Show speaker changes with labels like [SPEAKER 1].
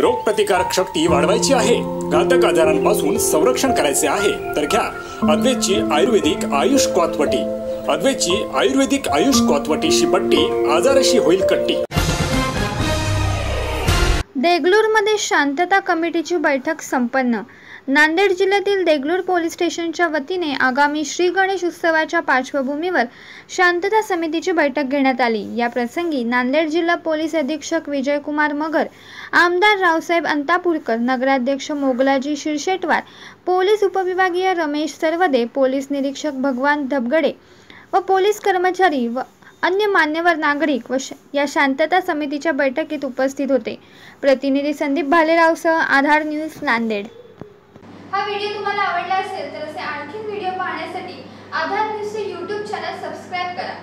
[SPEAKER 1] रोगप्रतिकारक शक्ती वाढवायची आहे. घातक आजारांपासून संरक्षण करायचे आहे. तर घ्या अद्वैतची आयुर्वेदिक आयुष क्वाथवटी. अद्वैतची आयुर्वेदिक आयुष क्वाथवटीशी पट्टी आजाराशी होईल कट्टी.
[SPEAKER 2] देगलूरमध्ये शांतता कमिटीची बैठक संपन्न. नांदेड जिल्ह्यातील देगलूर पोलीस स्टेशनच्या वतीने आगामी श्री गणेश उत्सवाच्या पार्श्वभूमीवर शांतता समितीची बैठक घेण्यात आली. या प्रसंगी नांदेड जिल्हा पोलीस अधीक्षक विजयकुमार मगर आमदार रावसाहेब अंतापूरकर नगराध्यक्ष मोगलाजी शिरशेटवार पोलीस उपविभागीय रमेश सरवदे पोलीस निरीक्षक भगवान धबगडे व पोलीस कर्मचारी व अन्य मान्यवर नागरिक व या शांतता समितीच्या बैठकीत उपस्थित होते. प्रतिनिधी संदीप भालेरावसह आधार न्यूज नांदेड.
[SPEAKER 3] हा व्हिडिओ तुम्हाला आवडला असेल तर असे आणखी व्हिडिओ पाहण्यासाठी आधार न्यूजचे यूट्यूब चॅनल सबस्क्राईब करा.